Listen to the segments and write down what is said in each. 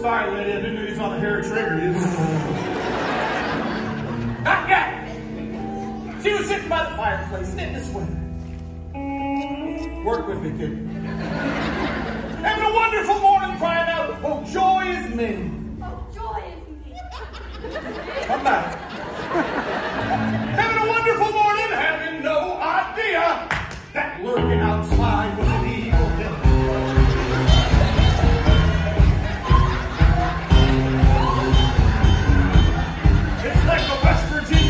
Sorry, lady. I didn't know use all the hair trigger you. Back guy! She was sitting by the fireplace, knitting this sweater. Work with me, kid. Having a wonderful morning, crying out, oh, joy is me. Oh, joy is me. Come back.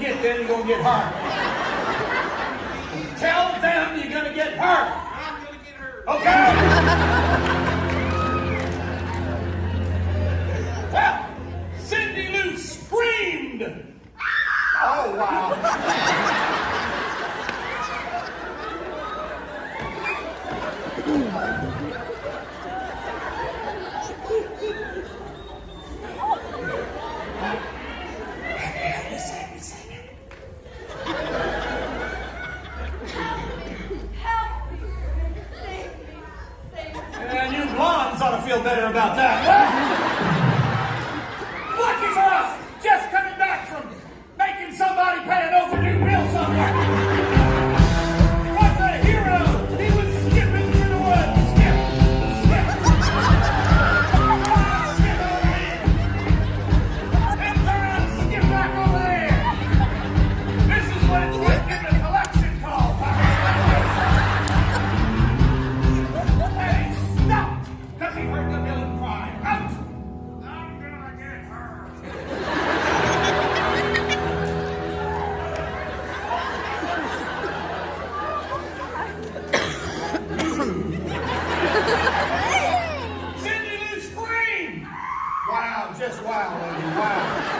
gonna get them, you're gonna get hurt. Tell them you're gonna get hurt. I'm gonna get hurt. Okay? ought to feel better about that. just wild, lady, wild.